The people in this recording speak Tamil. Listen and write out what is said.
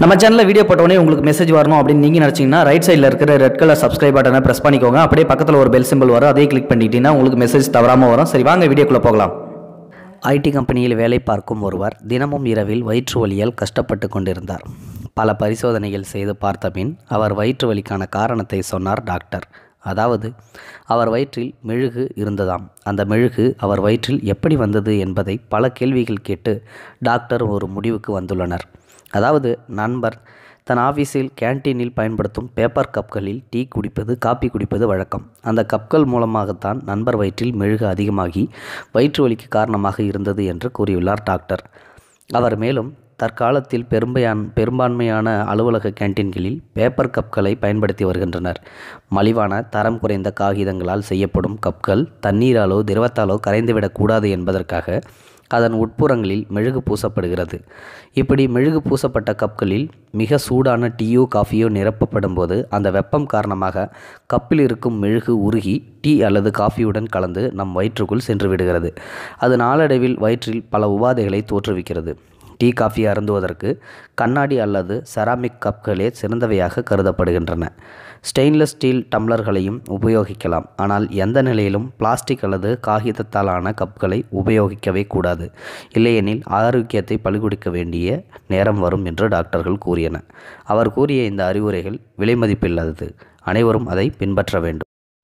நம்ம சேனலில் வீடியோ போட்டோடனே உங்களுக்கு மெசேஜ் வரணும் அப்படின்னு நீங்கள் நினச்சிங்கன்னா ரைட் சைடில் இருக்கிற ரெட் கலர் சப்ஸ்கிரைப் பட்டனை ப்ரெஸ் பண்ணிக்கோங்க. அப்படியே பக்கத்தில் ஒரு பெல் சிம்பிள் வரும். அதையும் கிளிக் பண்ணிக்கிட்டீங்கன்னா உங்களுக்கு மெசேஜ் தவறாமல் வரும். சரி வாங்க வீடியோக்குள்ளே போகலாம். ஐடி கம்பெனியில் வேலை பார்க்கும் ஒருவர் தினமும் இரவில் வயிற்று வலியால் கஷ்டப்பட்டு கொண்டிருந்தார். பல பரிசோதனைகள் செய்து பார்த்த பின் அவர் வயிற்று வலிக்கான காரணத்தை சொன்னார் டாக்டர். அதாவது அவர் வயிற்றில் மெழுகு இருந்ததாம். அந்த மெழுகு அவர் வயிற்றில் எப்படி வந்தது என்பதை பல கேள்விகள் கேட்டு டாக்டர் ஒரு முடிவுக்கு வந்துள்ளனர். அதாவது நண்பர் தன் ஆஃபீஸில் கேன்டீனில் பயன்படுத்தும் பேப்பர் கப்களில் டீ குடிப்பது காப்பி குடிப்பது வழக்கம். அந்த கப்கள் மூலமாகத்தான் நண்பர் வயிற்றில் மெழுகு அதிகமாகி வயிற்று வலிக்கு காரணமாக இருந்தது என்று கூறியுள்ளார் டாக்டர். அவர் மேலும் தற்காலத்தில் பெரும்பையான் பெரும்பான்மையான அலுவலக கேன்டீன்களில் பேப்பர் கப்களை பயன்படுத்தி வருகின்றனர். மலிவான தரம் குறைந்த காகிதங்களால் செய்யப்படும் கப்கள் தண்ணீராலோ திரவத்தாலோ கரைந்துவிடக்கூடாது என்பதற்காக அதன் உட்புறங்களில் மெழுகு பூசப்படுகிறது. இப்படி மெழுகு பூசப்பட்ட கப்களில் மிக சூடான டீயோ காஃபியோ நிரப்பப்படும் போது அந்த வெப்பம் காரணமாக கப்பில் இருக்கும் மெழுகு உருகி டீ அல்லது காஃபியுடன் கலந்து நம் வயிற்றுக்குள் சென்று விடுகிறது. அது நாளடைவில் வயிற்றில் பல உபாதைகளை தோற்றுவிக்கிறது. டீ காஃபி அருந்துவதற்கு கண்ணாடி அல்லது செராமிக் கப்களே சிறந்தவையாக கருதப்படுகின்றன. ஸ்டெயின்லெஸ் ஸ்டீல் டம்ளர்களையும் உபயோகிக்கலாம். ஆனால் எந்த நிலையிலும் பிளாஸ்டிக் அல்லது காகிதத்தாலான கப்களை உபயோகிக்கவே கூடாது. இல்லையெனில் ஆரோக்கியத்தை பழுகுடிக்க வேண்டிய நேரம் வரும் என்று டாக்டர்கள் கூறியன. அவர் கூறிய இந்த அறிவுரைகள் விலைமதிப்பில்லாதது. அனைவரும் அதை பின்பற்ற வேண்டும்.